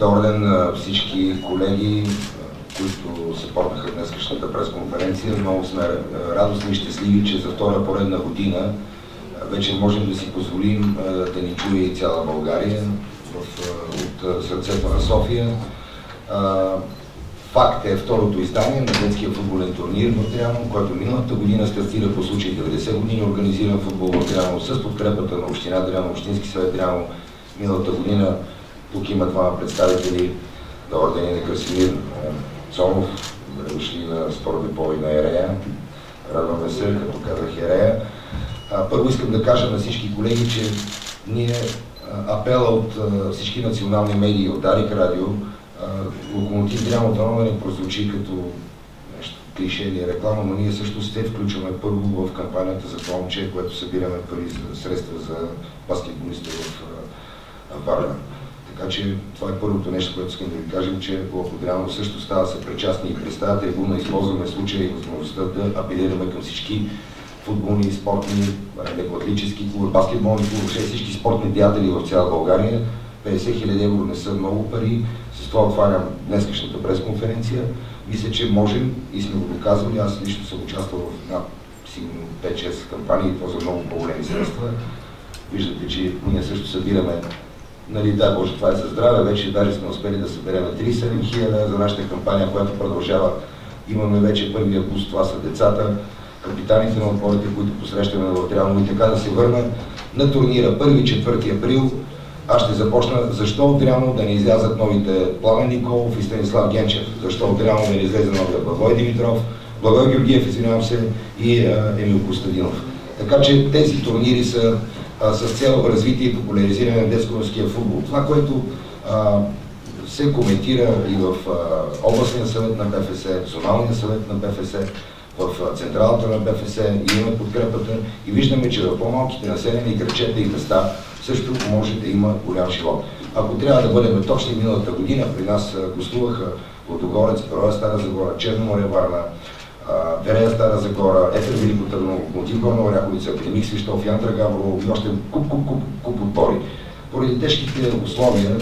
Добър всички колеги, които се порнаха днескашната пресконференция. Много сме радостни и щастливи, че за втора поредна година вече можем да си позволим да ни чуе и цяла България от сърцето на София. Факт е второто издание на детския футболен турнир в Тряно, който миналата година стартира по случай 90 години организиран футбол в Тряно с подкрепата на Община Тряно, Общински съвет Тряно. Миналата година тук има двама представители на ордени на Красимир Цонов, добре дошли на спорт депо на Ерея. Радваме се, като казах Ерея. Първо искам да кажа на всички колеги, че ние апела от всички национални медии, от Дарик Радио, Локомотив Дрямо дано не прозвучи като нещо клише или реклама, но ние също се включваме първо в кампанията за момче, което събираме пари за средства за баскетболисти в Варна. Така че това е първото нещо, което искам да ви кажем, че Локодряно също става съпричастни и през тази трибуна използваме случая и възможността да апелираме към всички футболни, спортни, лекоатлетически клубове, баскетболни клубове, всички спортни деятели в цяла България. 50 000 евро не са много пари. С това отварям днескашната пресконференция. Мисля, че можем и сме го доказвали. Аз лично съм участвал в над сигурно 5-6 кампании, то за много по-големи средства. Виждате, че ние също събираме нали, да, Боже, това е за здраве, вече даже сме успели да съберем 37 хиляди за нашата кампания, която продължава. Имаме вече първия буст, това са децата, капитаните на отборите, които посрещаме в Тряно и така да се върна на турнира. 1-4 април. Аз ще започна. Защо от да не излязат новите? Пламен Николов и Станислав Генчев, защо от да не излезе новия Благой Димитров, Благой Георгиев, извинявам се, и Емил Костадинов. Така че тези турнири са а, с цел развитие и популяризиране на детско-морския футбол. Това, което а, се коментира и в областния съвет на БФС, зоналния съвет на БФС, в централата на БФС и имаме подкрепата и виждаме, че в по-малките населени грачета и места също може да има голям живот. Ако трябва да бъдем точни, миналата година при нас гостуваха Лодогорец, Първа Стара Загора, Черноморе, Варна, Верея Стара Загора, Етер Велико Търново, Мотив Горна Оряховица, Академик Свищов, Ян Драгавро и още куп, куп, куп, куп отбори. Поради тежките условия,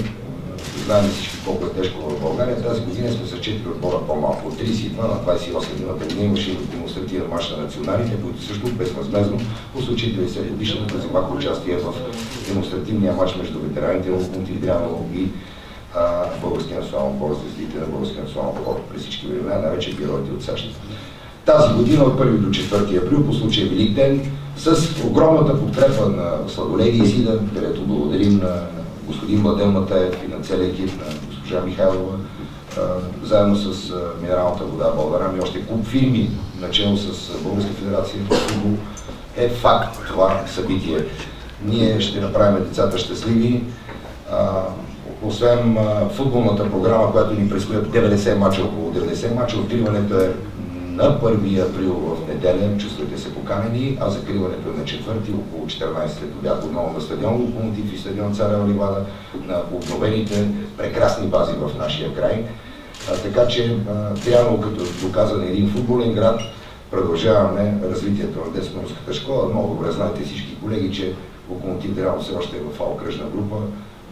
знаем всички колко е тежко в България, тази година сме с 4 отбора по-малко. От 32 на 28 миналата година имаше демонстративен марш на националите, които също безвъзмезно по случай 90 годишната вземаха участие в демонстративния марш между ветераните в Монтидриано и Българския национален отбор, звездите на Българския национален отбор през всички времена, най-вече героите от САЩ. Тази година от 1 до 4 април по случай Велик ден с огромната подкрепа на Сладолеги и Сида, където благодарим на господин Младен Матаев и на целия екип на госпожа Михайлова, заедно с минералната вода Българам и още куп фирми, начало с Българска федерация по футбол, е факт това събитие. Ние ще направим децата щастливи. освен футболната програма, която ни предстоят 90 мача, около 90 мача, откриването е на 1 април в неделя, чувствайте се поканени, а закриването е на 4 около 14 обяд отново на стадион Локомотив и стадион Царя Оливада, на обновените прекрасни бази в нашия край. А, така че трябва като доказан един футболен град, продължаваме развитието на детско школа. Много добре знаете всички колеги, че Локомотив трябва все още е в окръжна група.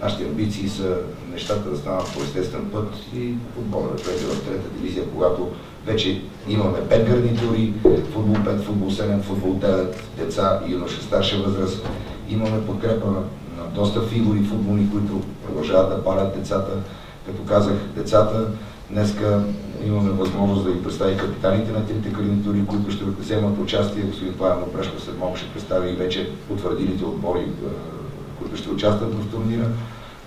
Нашите амбиции са нещата да станат по естествен път и футбола да влезе в трета дивизия, когато вече имаме 5 гарнитури, футбол 5, футбол 7, футбол 9, деца и юноша старша възраст. Имаме подкрепа на, на доста фигури футболни, които продължават да палят децата. Като казах, децата, днеска имаме възможност да ви представи капитаните на трите гарнитури, които ще вземат участие. Господин Павел Прешко след малко ще представи и вече утвърдилите отбори, които ще участват в турнира.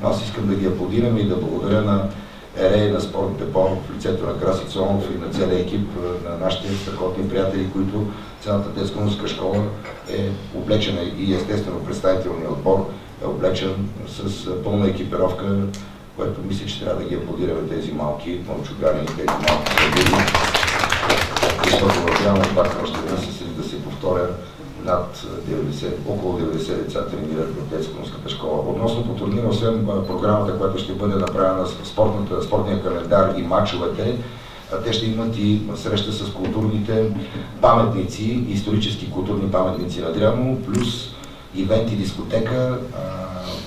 Но аз искам да ги аплодирам и да благодаря на Ерей на спортните по в лицето на Краси Цонов и на целия екип на нашите страхотни приятели, които цялата детско школа е облечена и естествено представителният отбор е облечен с пълна екипировка, което мисля, че трябва да ги аплодираме тези малки мълчугари, тези малки съдили. Защото в реално пак още веднъж да се повторя над 90, около 90 деца тренират в детско школа. Относно по турнира, освен програмата, която ще бъде направена с спортния календар и матчовете, те ще имат и среща с културните паметници, исторически културни паметници на Дряно, плюс ивент и дискотека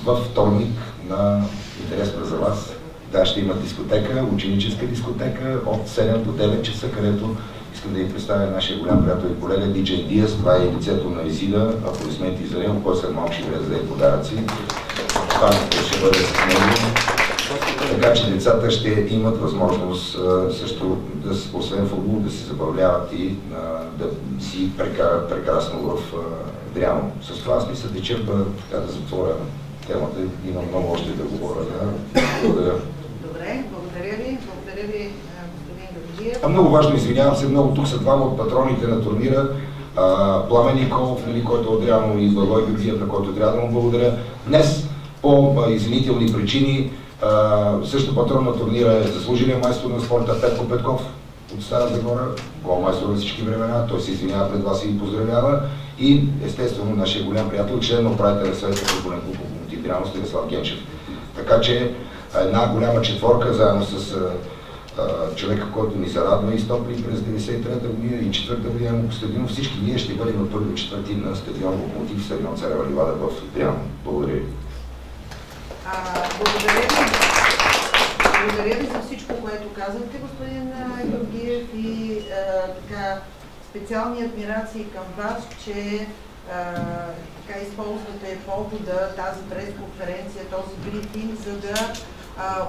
във вторник на интересна за вас Да, ще има дискотека, ученическа дискотека от 7 до 9 часа, където искам да ви представя нашия голям приятел и колега DJ Диас. Това е лицето на Изида, аплодисменти за него, който след малко ще влезе да подаръци. Това ще бъде с него. Така че децата ще имат възможност също, да, освен футбол, да се забавляват и да си прекарат прекрасно в Дряно. С това аз мисля, че да затворя темата. Има много още да говоря. Да. Благодаря. Добре, благодаря ви. Благодаря ви, господин Георгиев. А много важно, извинявам се, много тук са двама от патроните на турнира. Пламен Николов, нали, който е от Дряно и Валой Георгиев, на който трябва да му благодаря. Днес по извинителни причини също патрон на турнира е заслужения майстор на спорта Петко Петков от Стара Загора, голмайстор на всички времена, той се извинява пред вас и ви поздравява. И естествено нашия голям приятел, член на управителя съвета футболен клуб Мотивирано Станислав Генчев. Така че една голяма четворка, заедно с а, човека, който ни зарадва и стопли през 93-та година и 4-та година му Костадинов, всички ние ще бъдем от първи четвърти на стадион Локомотив, стадион Царева Ливада в Дряно. Благодаря ви. благодаря ви. Благодаря ви за всичко, което казахте, господин Георгиев и а, така специални адмирации към вас, че а, така използвате повода, тази пресконференция, този брифинг, за да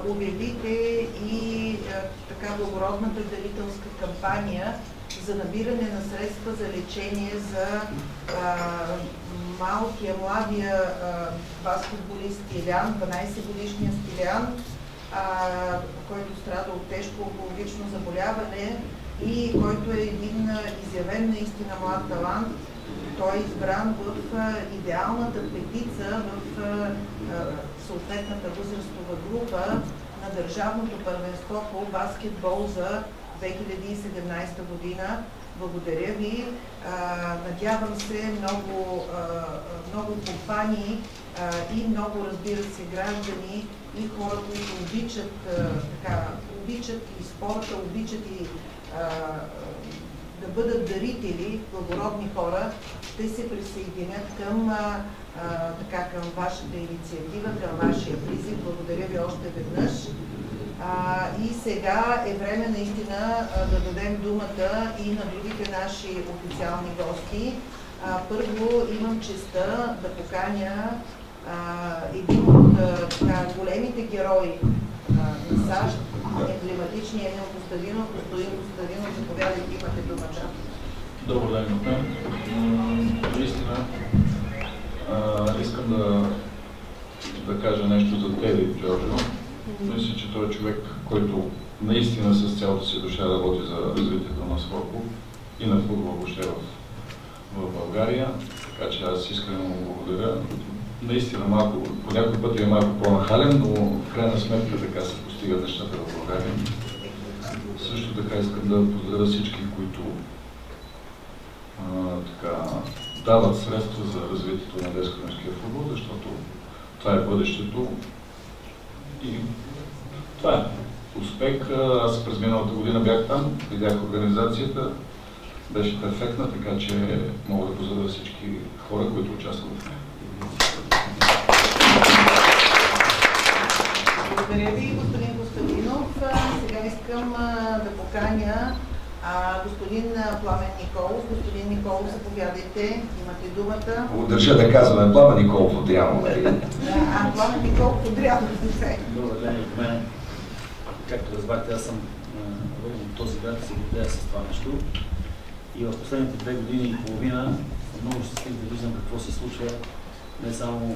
обявите и така благородната дарителска кампания за набиране на средства за лечение за малкия, младия баскетболист Стилян, 12 годишния Стилян, а, който страда от тежко онкологично заболяване и който е един изявен наистина млад талант. Той е избран в идеалната петица в съответната възрастова група на Държавното първенство по баскетбол за 2017 година. Благодаря ви. Надявам се много, много компании и много, разбира се, граждани и хора, които обичат, така, обичат и спорта, обичат и да бъдат дарители, благородни хора, ще се присъединят към, а, така, към вашата инициатива, към вашия призив. Благодаря ви още веднъж. А, и сега е време наистина а, да дадем думата и на другите наши официални гости. А, първо имам честа да поканя а, един от така, големите герои а, на САЩ, емблематичния Енил Костадинов. Господин Костадинов, заповядайте, имате думата. Добър ден. Наистина, искам да, да кажа нещо за Теди Джорджо. Мисля, че той е човек, който наистина с цялата си душа работи за развитието на спорта и на футбол въобще в, в България. Така че аз искрено му благодаря. Наистина малко, по някой път е малко по-нахален, но в крайна сметка така се постигат нещата в България. Също така искам да поздравя всички, които а, така, дават средства за развитието на детско футбол, защото това е бъдещето и това е успех. Аз през миналата година бях там, видях организацията, беше перфектна, така че мога да поздравя всички хора, които участват в нея. Благодаря ви. Искам да поканя господин Пламен Николов. Господин Николов, заповядайте, имате думата. Държа да казваме Пламен Николов от нали? А, Пламен Николов от Ряно. Добър ден от мен. Както разбрахте, аз съм от този град и се гордея с това нещо. И в последните две години и половина съм много щастлив да виждам какво се случва не само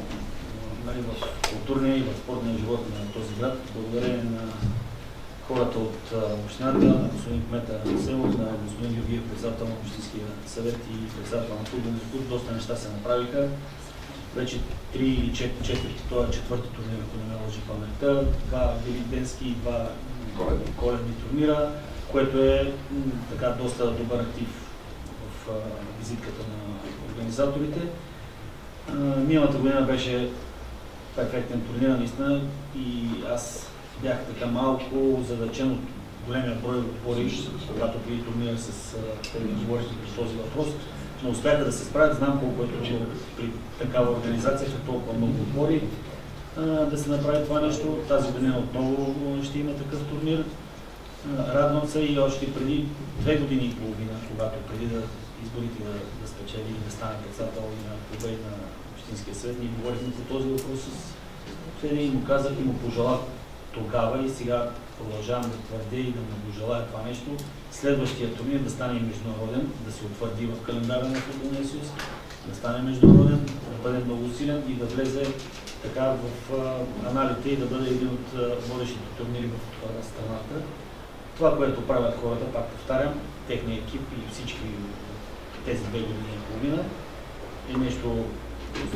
нали, в културния и в спортния живот на този град, благодарение на хората от общината, на господин кмета Селов, на господин Георгиев, председател на Общинския съвет и председател на футболния клуб. Доста неща се направиха. Вече три или четвърти, това е четвърти турнир, ако не ме лъжи паметта, два великденски и два коледни турнира, което е така доста добър актив в визитката на организаторите. Миналата година беше перфектен турнир, наистина, и аз бях така малко задачен от големия брой отбори, когато преди турнира с говорите по този въпрос, но успяха да се справят. Знам колко е трудно при такава организация, като толкова много отбори. да се направи това нещо. Тази година отново ще има такъв турнир. Радвам се и още преди две години и половина, когато преди да изборите да, да спечели и да стане председател и на клуба на Общинския съвет, ние говорихме по този въпрос с Феди и му казах и му пожелах тогава и сега продължавам да твърдя и да му пожелая това нещо. Следващия турнир да стане международен, да се утвърди в календара на Футболния съюз, да стане международен, да бъде много силен и да влезе така в аналите и да бъде един от водещите турнири в страната. Това, което правят хората, пак повтарям, техния екип и всички тези две години и половина е нещо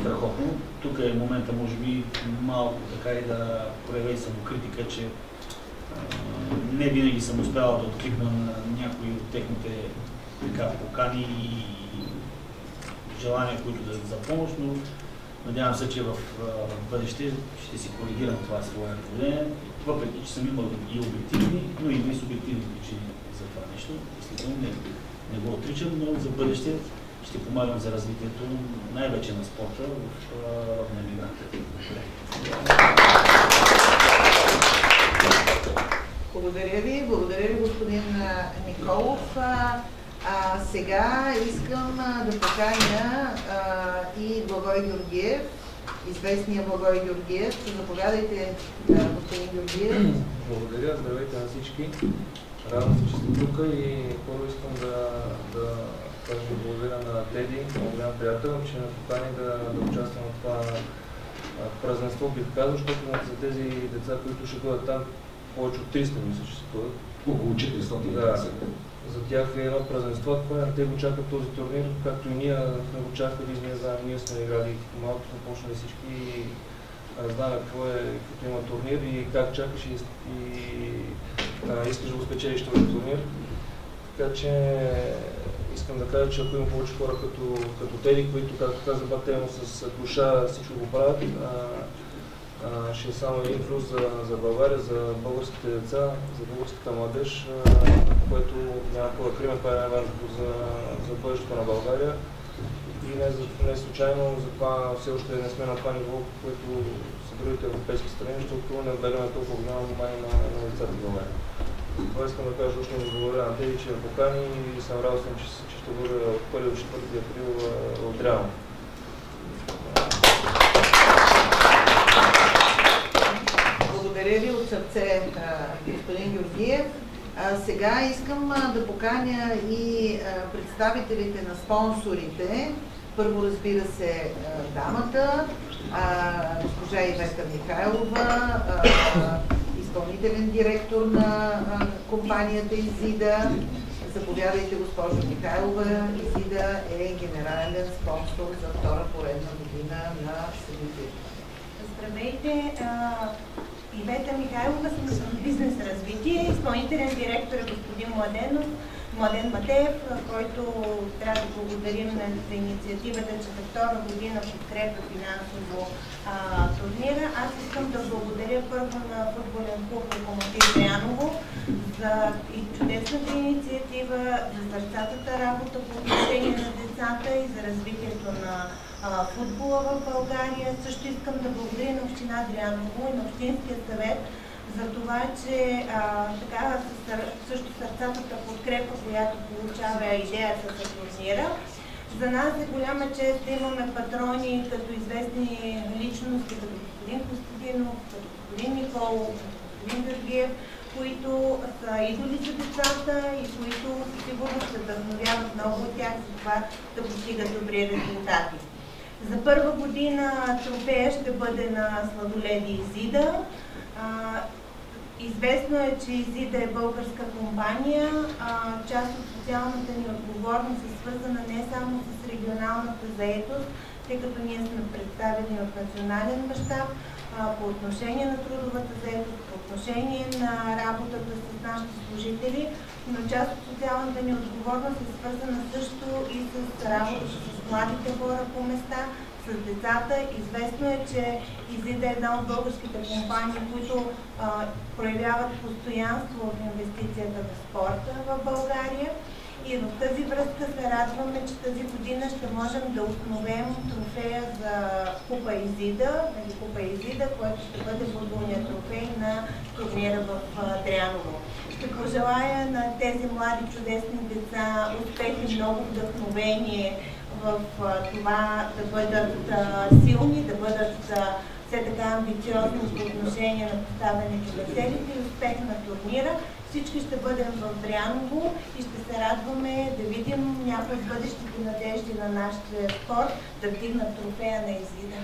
страхотно. Тук е момента, може би, малко така и да проявя и самокритика, че не винаги съм успявал да откликна на някои от техните така, покани и желания, които да за помощ, но надявам се, че в, в бъдеще ще си коригирам това свое поведение, въпреки че съм имал и обективни, но и и субективни причини за това нещо. Действително не, не го отричам, но за бъдеще ще помагам за развитието най-вече на спорта в родна емигрантите. Благодаря ви. Благодаря ви, господин Николов. А, сега искам а, да поканя а, и Благой Георгиев, известния Благой Георгиев. Заповядайте, господин Георгиев. Благодаря, здравейте на всички. Радвам се, че сте тук и първо искам да, да кажа благодаря на Теди, голям приятел, че ме покани да, да участвам в това празненство, бих казал, защото за тези деца, които ще бъдат там, повече от 300 мисля, че се бъдат. Около 400 да. За тях е едно празненство, което те го чакат този турнир, както и ние сме го чакали, ние знаем, ние сме играли малко сме почнали всички и знаем какво е, като има турнир и как чакаш и, и а, искаш да го спечелиш този турнир. Така че искам да кажа, че ако има повече хора като, като тези, които, както каза Батемо, с душа всичко го правят, а, а, ще е само един плюс за, за България, за българските деца, за българската младеж, което няма какво да крием, това е най-важното за, за бъдещето на България. И не, не случайно, затова все още не сме на това ниво, което са другите европейски страни, защото не отделяме толкова голямо внимание на, на децата в България. Това искам да кажа още благодаря на тези, че ме покани и съм радостен, че, че ще бъда от 1 до 4 април от Реално. Благодаря ви от сърце, господин Георгиев. А, сега искам да поканя и представителите на спонсорите. Първо, разбира се, дамата, госпожа Ивета Михайлова, изпълнителен директор на компанията Изида. Заповядайте, госпожо Михайлова. Изида е генерален спонсор за втора поредна година на събитието. Здравейте! Ивета Михайлова, съм бизнес развитие, изпълнителен директор е господин Младенов, Младен Матеев, който трябва да благодарим за инициативата, че за втора година подкрепя финансово а, турнира. Аз искам да благодаря първо на футболен клуб Локомотив Деяново за и чудесната инициатива, за сърцатата работа по отношение на децата и за развитието на футбола в България. Също искам да благодаря на Община Дряново и на Общинския съвет за това, че а, така, също сърцатата подкрепа, която получава идеята за турнира. За нас е голяма чест имаме патрони като известни личности, като господин Костадинов, като господин Николов, господин Георгиев, които са идоли за децата и които сигурно се вдъхновяват много от тях за това да постигат добри резултати. За първа година трофея ще бъде на сладоледи Изида. Известно е, че Изида е българска компания. Част от социалната ни отговорност е свързана не само с регионалната заетост, тъй като ние сме представени в национален мащаб, по отношение на трудовата заетост, по отношение на работата с нашите служители, но част от социалната ни отговорност е свързана също и с работата с младите хора по места, с децата. Известно е, че Изида е една от българските компании, които а, проявяват постоянство в инвестицията в спорта в България. И в тази връзка се радваме, че тази година ще можем да основем трофея за Купа Изида, нали, Купа Изида, който ще бъде футболният трофей на турнира в Дряново. Ще пожелая на тези млади чудесни деца успех и много вдъхновение в това да бъдат силни, да бъдат все така амбициозни по отношение на поставянето на целите и успех на турнира. Всички ще бъдем в Дряново и ще се радваме да видим някои от бъдещите надежди на нашия спорт да вдигнат трофея на Изида.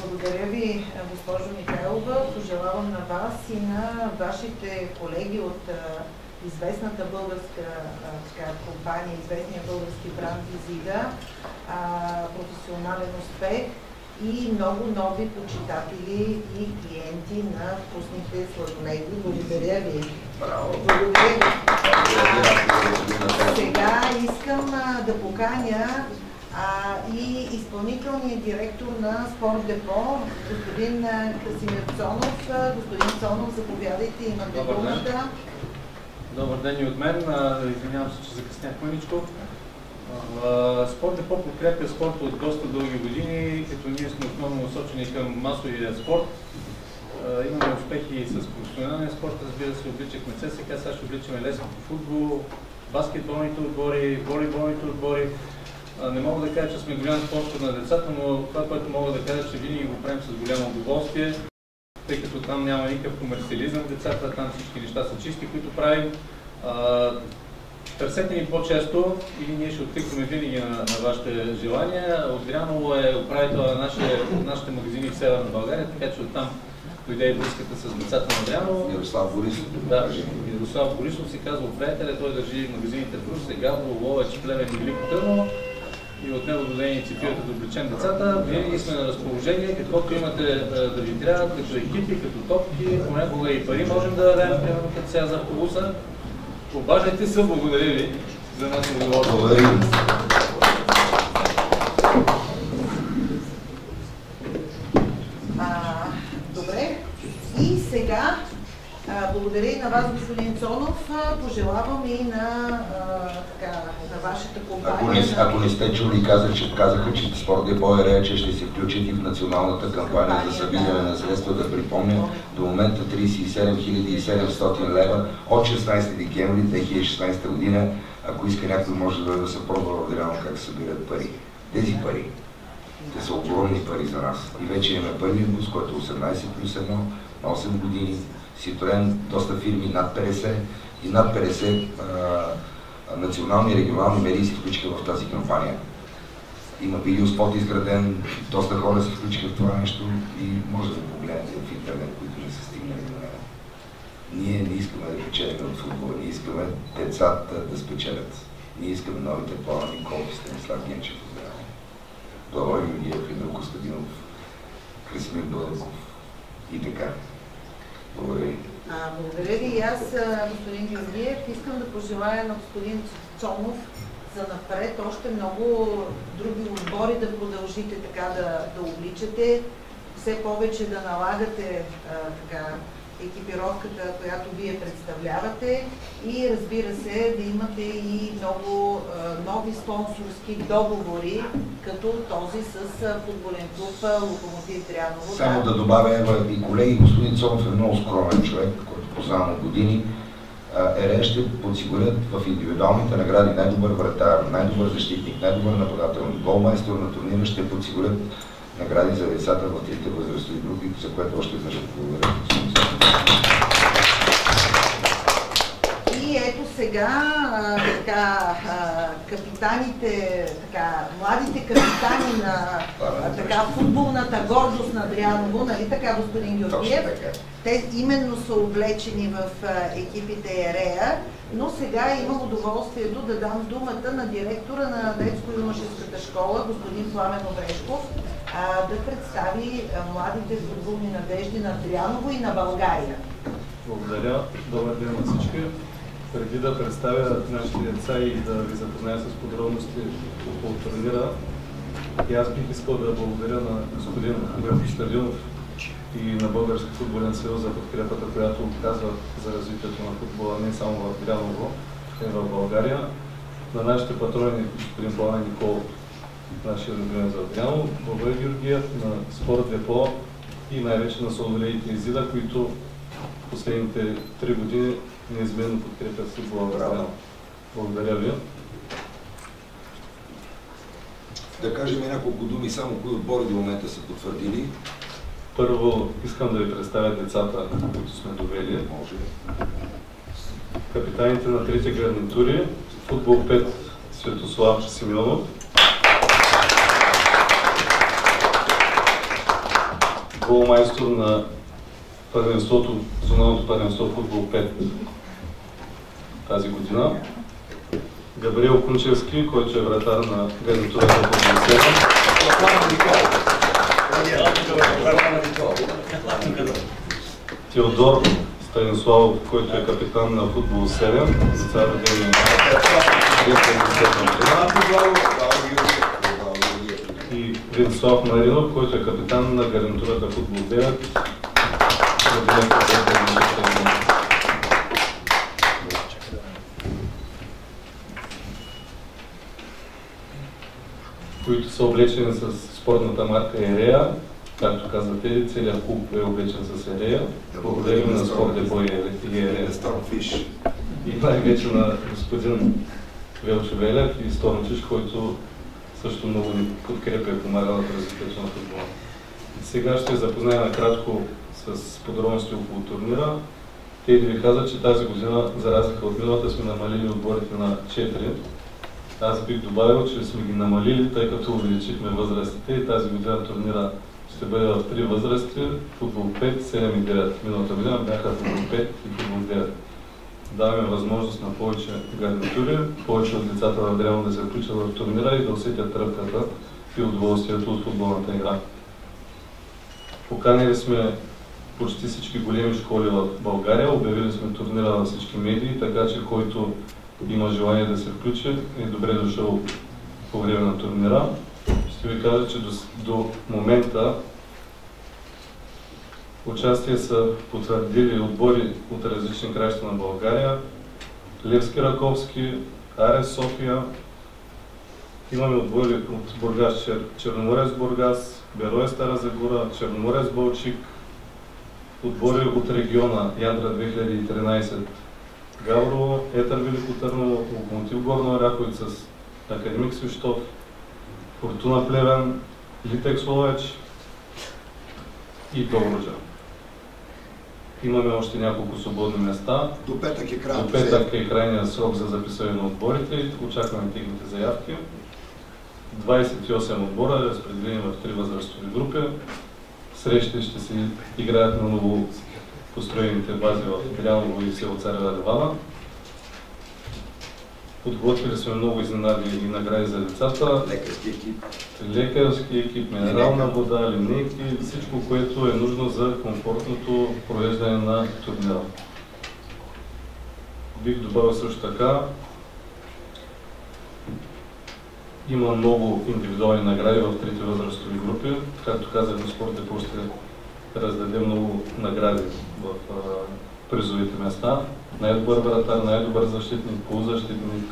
Благодаря ви, госпожо Михайлова. Пожелавам на вас и на вашите колеги от известната българска така, компания, известния български бранд Изида, професионален успех и много нови почитатели и клиенти на вкусните сладоледи. Благодаря ви. Браво! Благодаря ви. Сега искам а, да поканя а, и изпълнителният директор на Спорт Депо, господин Красимир Цонов. Господин Цонов, заповядайте, имате думата. Добър ден и от мен. Извинявам се, че закъснях мъничко. Спорт Депо подкрепя спорта от доста дълги години, като ние сме основно насочени към масовия спорт. Имаме успехи с професионалния спорт, разбира се, обличахме ЦСК, сега ще обличаме лесното футбол, баскетболните отбори, волейболните отбори. Не мога да кажа, че сме голям спонсор на децата, но това, което мога да кажа, че винаги го правим с голямо удоволствие, тъй като там няма никакъв комерциализъм децата, там всички неща са чисти, които правим. Търсете ни по-често и ние ще откликваме винаги на, на вашите желания. Дряново е управител на нашите, нашите магазини в Северна България, така че оттам дойде и връзката с децата на Дряново. Ярослав Борисов. Да, Ярослав Борисов си казва приятеля, той държи магазините в Русе, Габрово, Ловеч, Плевен и Велико Търново и от него даде инициативата да облечем децата. Винаги сме на разположение, каквото имате да ви трябва, като екипи, като топки, понякога и пари можем да дадем, примерно като сега за автобуса. Обаждайте се, благодаря ви за нас удоволствие. Благодаря ви. добре. И сега, а, благодаря и на вас, господин Цонов. Пожелавам и на, а, така, на вашата компания. Ако не, ако не сте чули, казах, че, казаха, че Спорт Депо е че ще се включат и в националната кампания за събиране на средства. Да припомня, до момента 37 700 лева от 16 декември 2016 година. Ако иска някой може да, да се пробва в реално как събират пари. Тези пари, те са огромни пари за нас. И вече имаме първият бус, който е 18 плюс 1, на 8 години. Ситроен, доста фирми над 50 и над 50 а, национални и регионални медии се включиха в тази кампания. Има видеоспот изграден, доста хора се включиха в това нещо и може да погледнете в интернет, които не са стигнали до него. Ние не искаме да печелим от футбола, ние искаме децата да спечелят. Ние искаме новите планови Колби, Станислав Генчев, Благой Юдиев, Костадинов, Красимир Бълъков и така. Благодаря ви. И аз, господин Георгиев. Искам да пожелая на господин Цонов за напред още много други отбори да продължите така да, да обличате, все повече да налагате а, така, екипировката, която вие представлявате и разбира се да имате и много нови спонсорски договори, като този с футболен клуб Локомотив Дряново. Само да добавя и колеги, господин Цонов е много скромен човек, който познавам от години. ЕРЕ ще подсигурят в индивидуалните награди най-добър вратар, най-добър защитник, най-добър нападател, голмайстор на турнира ще подсигурят награди за децата в трите възрастови групи, за което още веднъж благодаря. Сега а, така, а, капитаните, така, младите капитани на а, така, футболната гордост на Адрианово, нали така, господин Георгиев? Те именно са облечени в а, екипите Ерея, но сега имам удоволствието да дам думата на директора на детско-юношеската школа, господин Пламен Обрешков, а, да представи а, младите футболни надежди на Адрианово и на България. Благодаря. Добър ден на всички. Преди да представя нашите деца и да ви запозная с подробности около турнира, и аз бих искал да благодаря на господин Георги Стадинов и на Български футболен съюз за подкрепата, която оказва за развитието на футбола не само в Дряново, но и в България. На нашите патрони, господин Пламен Никол, нашия любимец за Дряново, Бобър Георгиев, на Спорт Депо и най-вече на Соловеите и Зида, които последните три години неизменно подкрепят футбола в Дряново. Благодаря ви. Да кажем няколко думи само кои отбори до момента са потвърдили. Първо искам да ви представя децата, които сме довели. Може. Капитаните на трите гарнитури. Футбол 5 Светослав Симеонов. Голмайстор на първенството, зоналното първенство футбол 5 тази година. Габриел Кунчевски, който е вратар на гарнитурата футбол 7. Теодор Станиславов, който е капитан на футбол 7, деца родени и Венцислав Маринов, който е капитан на гарнитурата футбол 9. родени през 2006 година. които са облечени с спортната марка Ерея. Както казвате, целият клуб е облечен с Ерея. Благодарим на спорт Депо и Ерея. И най-вече на господин Велчо Велев и Стормчиш, който също много ни подкрепя и помага в развитието на футбола. Сега ще запозная накратко с подробности около турнира. Те ви каза, че тази година, за разлика от миналата, сме намалили отборите на 4. Аз бих добавил, че сме ги намалили, тъй като увеличихме възрастите и тази година турнира ще бъде в три възрасти, футбол 5, 7 и 9. Миналата година бяха футбол 5 и футбол 9. Даваме възможност на повече гарнитури, повече от децата в Дрямо да се включат в турнира и да усетят тръпката и удоволствието от футболната игра. Поканили сме почти всички големи школи в България, обявили сме турнира на всички медии, така че който има желание да се включи, е добре дошъл по време на турнира. Ще ви кажа, че до, до момента участие са потвърдили отбори от различни краища на България. Левски Раковски, Арес София. Имаме отбори от Бургас, Чер... Черноморец Бургас, Берое Стара Загора, Черноморец Балчик, отбори от региона Ядра 2013 Гаврово, Етър Велико Търново, Локомотив Горна Оряховица с Академик Свищов, Фортуна Плевен, Литекс Ловеч и Добруджа. Имаме още няколко свободни места. До петък е До крайното петък е крайният срок за записване на отборите. Очакваме техните заявки. 28 отбора, разпределени в три възрастови групи. Срещи ще се играят на ново построените бази в Дряново и село Царева Левана. Подготвили сме много изненади и награди за децата. Лекарски екип. Лекарски екип, минерална вода, линейки, всичко, което е нужно за комфортното провеждане на турнира. Бих добавил също така, има много индивидуални награди в трите възрастови групи. Както казах, на спорт Депо ще раздаде много награди в а, призовите места. Най-добър вратар, най-добър защитник, полузащитник,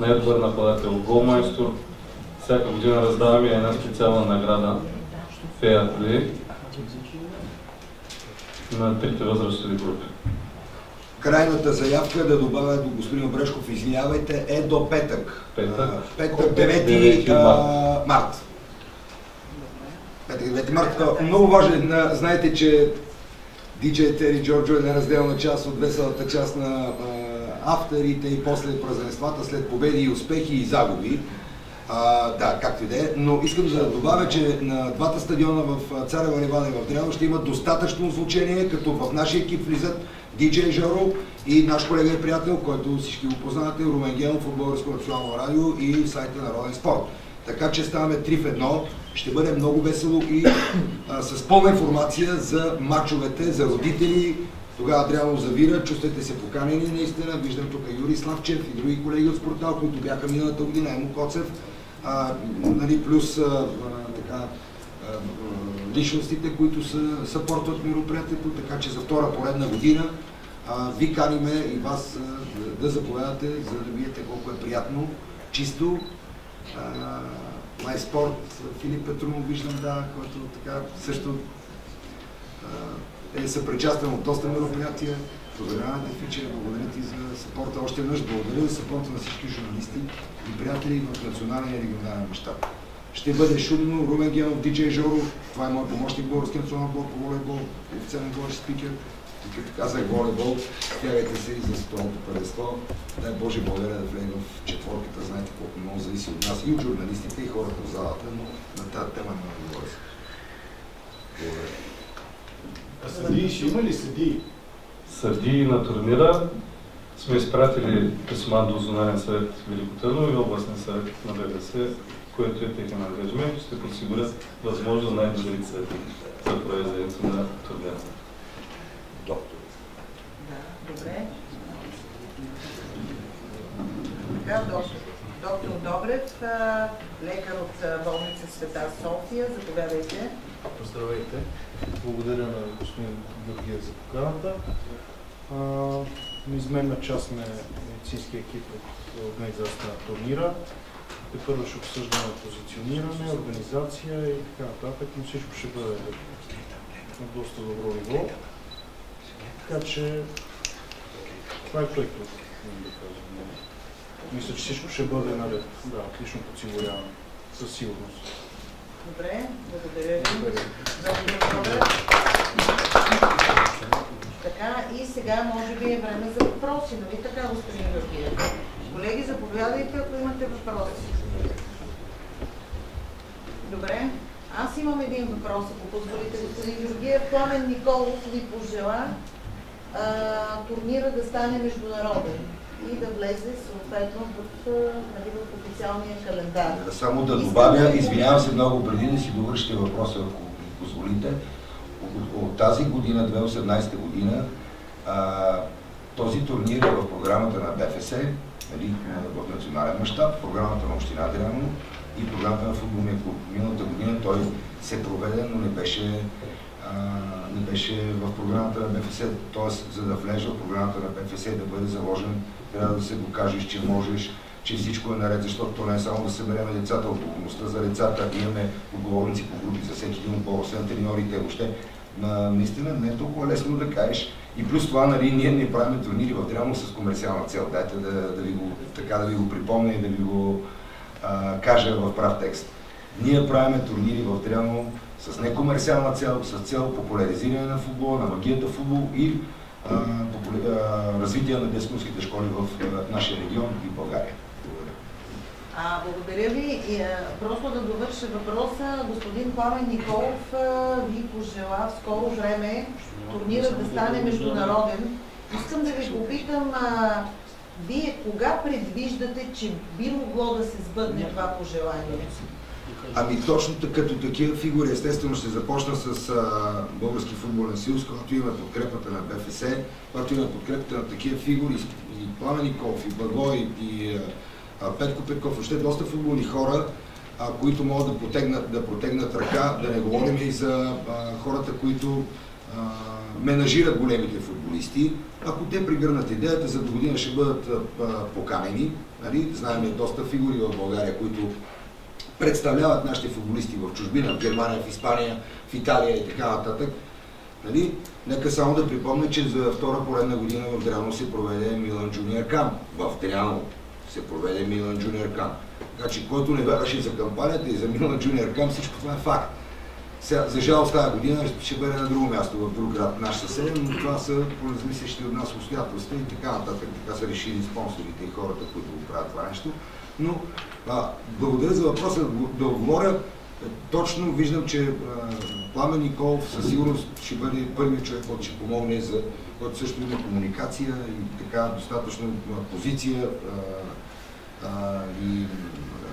най-добър нападател, голмайстор. Всяка година раздаваме една специална награда Fair Play на трите възрастови групи. Крайната заявка, да добавя до господин Обрешков, извинявайте, е до петък. Петък. Петък, 9 9 а, март. Петък, 9 март. А, Много важен. Знаете, че диджей Тери Джорджо е неразделна част от веселата част на авторите и после празненствата, след победи и успехи и загуби. А, да, както и да е. Но искам да добавя, че на двата стадиона в Царева Ливада и в Дряно ще имат достатъчно звучение, като в нашия екип влизат диджей Жоро и наш колега и приятел, който всички го познавате, Румен Генов от Българско национално радио и сайта Народен спорт. Така че ставаме три в едно. Ще бъде много весело и а, с пълна информация за матчовете, за родители. Тогава Адриано завира, чувствайте се поканени наистина. Виждам тук Юрий Славчев и други колеги от спортал, които бяха миналата година, Емо Коцев, а, нали, плюс а, а, така, а, личностите, които са, съпортват мероприятието, така че за втора поредна година а, ви каниме и вас а, да заповядате, за да видите колко е приятно, чисто. Майспорт, Филип Петрунов виждам, да, който така също е съпричастен от доста мероприятия. Поздравявам те, Фичер, благодаря ти за съпорта. Още веднъж благодаря за съпорта на всички журналисти и приятели в националния и регионален мащаб. Ще бъде шумно. Румен Генов, Диджей Жоров, това е моят помощник български национален отбор по волейбол, официален говорещ спикер. И като казах волейбол, стягайте се и за световното първенство. Дай Боже благодаря да влезе в четворката. Знаете колко много зависи от нас и от журналистите и хората в залата, но на тази тема не говоря. Благодаря. А съдии ще има ли съдии? Съдии на турнира сме изпратили писма до Зонален съвет Велико Търново и областен съвет на БДС, което е техен ангажимент, ще подсигурят възможно най-добрите съвети за провеждането на турнира. Доктор. Да, добре. Така, доктор, доктор Добрев, лекар от болница Света София, заповядайте. Здравейте. Благодаря на господин Георгиев за поканата. Неизменна част на медицинския екип от организацията на турнира. Те първо ще обсъждаме позициониране, организация и така нататък, но всичко ще бъде на доста добро ниво. Така че това е което да кажа. Мисля, че всичко ще бъде наред. Да, отлично подсигуряване. Със сигурност. Добре, благодаря ви. Добрев. Така, и сега може би е време за въпроси, нали така, господин Георгиев? Колеги, заповядайте, ако имате въпроси. Добре. Аз имам един въпрос, ако позволите, господин Георгиев. Пламен Николов ви пожела турнира да стане международен и да влезе съответно в, нали, в официалния календар. Само да добавя, извинявам се много преди да си довършите въпроса, ако позволите. От, от тази година, 2018 година, а, този турнир е в програмата на БФС, нали, в национален мащаб, програмата на Община Дряно и програмата на футболния клуб. Миналата година той се проведе, но не беше, не беше в програмата на БФС. Т.е. за да влезе в програмата на БФС да бъде заложен, трябва да се докажеш, че можеш, че всичко е наред, защото то не е само да съберем децата, отговорността за децата, имаме отговорници по групи за всеки един отбор, освен треньорите, въобще. На, наистина не е толкова лесно да кажеш. И плюс това, нали, ние не правим турнири в Дрямо с комерциална цел. Дайте да, да, ви го, така да ви го припомня и да ви го а, кажа в прав текст. Ние правим турнири в Дрямо с некомерциална цел, с цел популяризиране на футбола, на магията футбол и а, популя... а, развитие на детските школи в а, нашия регион и България. Благодаря. А, благодаря ви. И, а, просто да довърша въпроса, господин Пламен Николов а, ви пожела в скоро време турнирът да стане международен. Искам да ви попитам, а, вие кога предвиждате, че би могло да се сбъдне това пожелание? Ами точно като такива фигури, естествено ще започна с а, Български футболен съюз, който има подкрепата на БФС, който има подкрепата на такива фигури, и Пламен Николов, и Благой, и а, Петко Петков, още доста футболни хора, а, които могат да протегнат, да протегнат ръка, да не говорим и за а, хората, които а, менажират големите футболисти. Ако те пригърнат идеята, за до година ще бъдат а, поканени. Нали? Знаем доста фигури в България, които представляват нашите футболисти в чужбина, в Германия, в Испания, в Италия и така нататък. Нали? Нека само да припомня, че за втора поредна година в Дряно се проведе Милан Джуниор Кам. В Дряно се проведе Милан Джуниор Кам. Така че който не вярваше за кампанията и за Милан Джуниор Кам, всичко това е факт. Сега, за жалост тази година ще бъде на друго място, в друг град, наш съсед, но това са поразмислящи от нас обстоятелства и така нататък. Така са решили спонсорите и хората, които го правят това нещо. Но а, благодаря за въпроса да отговоря. Точно виждам, че а, Пламен Николов със сигурност ще бъде първият човек, който ще помогне, за който също има комуникация и така достатъчно позиция а, а, и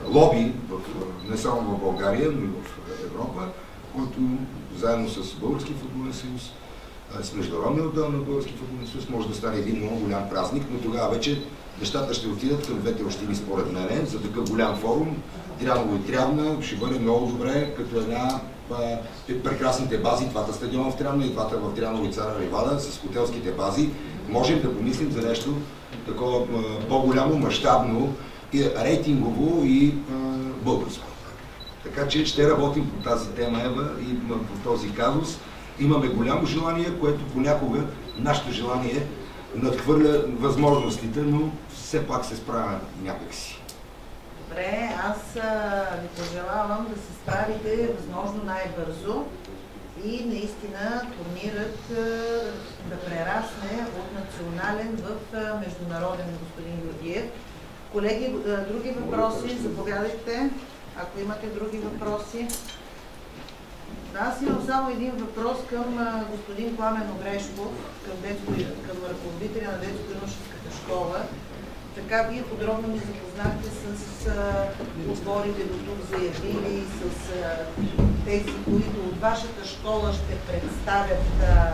лоби, в, не само в България, но и в Европа, който заедно с Български футболен съюз, с Международния отдел на Български футболен съюз може да стане един много голям празник, но тогава вече нещата ще отидат към двете общини според мен за такъв голям форум. Тряново и Трявна ще бъде много добре, като една а, прекрасните бази, двата стадиона в Тряно и двата в Тряно и Цара Ривада с хотелските бази, можем да помислим за нещо такова по-голямо, мащабно, рейтингово и българско. Така че ще работим по тази тема, Ева, и по този казус. Имаме голямо желание, което понякога нашето желание надхвърля възможностите, но все пак се справя някакси. Добре, аз ви пожелавам да се справите възможно най-бързо и наистина турнирът да прерасне от национален в международен, господин Георгиев. Колеги, други въпроси? Заповядайте, ако имате други въпроси. Аз имам само един въпрос към господин Пламен Обрешков, към, към ръководителя на детско-юношеската школа. Така вие подробно ми запознахте с отборите до тук заявили, с а, тези, които от вашата школа ще представят а,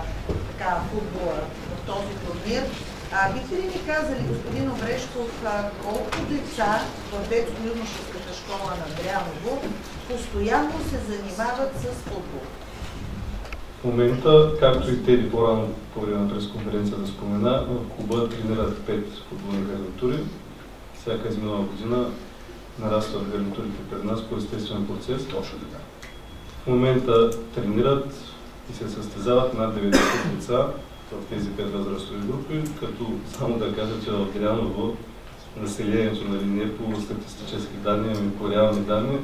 така, футбола в този турнир. А бихте ли ми казали, господин Обрешков, колко деца в детско-юношеската школа на Дряново постоянно се занимават с футбол? В момента, както и Теди по-рано по време на пресконференцията спомена, в клуба тренират 5 футболни гарнитури. Всяка изминала година нарастват гарнитурите пред нас по естествен процес. Точно така. В момента тренират и се състезават над 90 деца в тези пет възрастови групи, като само да кажа, че в Дряново населението, нали, не по статистически данни, ами по реални данни,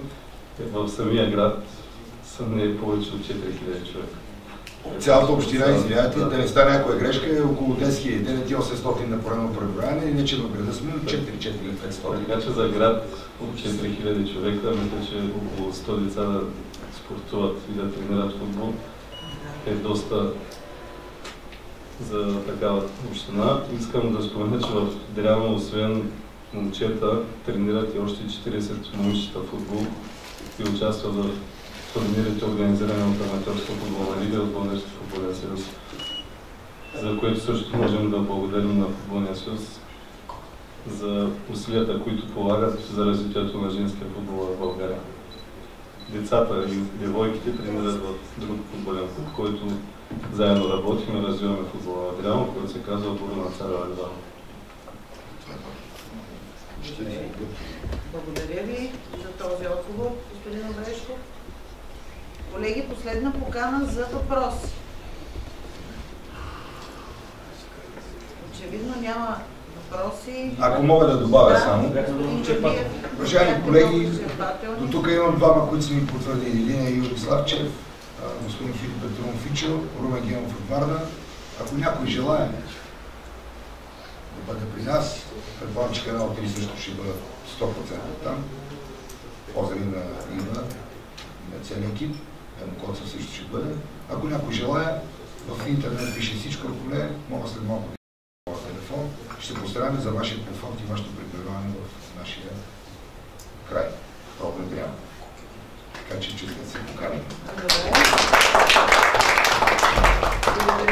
в самия град са не повече от 4000 човека. Цялата община, извинявайте, да не стане някоя грешка, е около 10 9800 на поредно преброяване, иначе в града сме 4-4500. Така че за град от 4000 човека, мисля, че около 100 деца да спортуват и да тренират футбол е доста за такава община. Искам да спомена, че в Дряно, освен момчета, тренират и още 40 момичета футбол и участват в турнирите, организирани от Аматьорска футболна лига от Български футболен съюз, за което също можем да благодарим на Футболния съюз за усилията, които полагат за развитието на женския футбол в България. Децата и девойките тренират в друг футболен клуб, който заедно работим и развиваме футбола в Дряно, който се казва Бурна Цара Ливан. Благодаря ви за този отговор, господин Обрешков. Колеги, последна покана за въпроси. Очевидно няма въпроси. Ако мога да добавя Да, само. Уважаеми колеги, до тук имам двама, които са ми потвърдили. Един е Юрий Славчев, господин Филип Петрон Фичо, Румен Генов от Варна. Ако някой желая да бъде при нас, предполагам, че канал 3 също ще бъдат 100% там. Поздрави на Ива, на целия екип. Емо Коца също ще бъде. Ако някой желая, в интернет пише всичко, ако не, мога след малко да телефон. Ще постараме за вашия комфорт и вашето пребиваване в нашия край. Това е atitude assim, com carinho.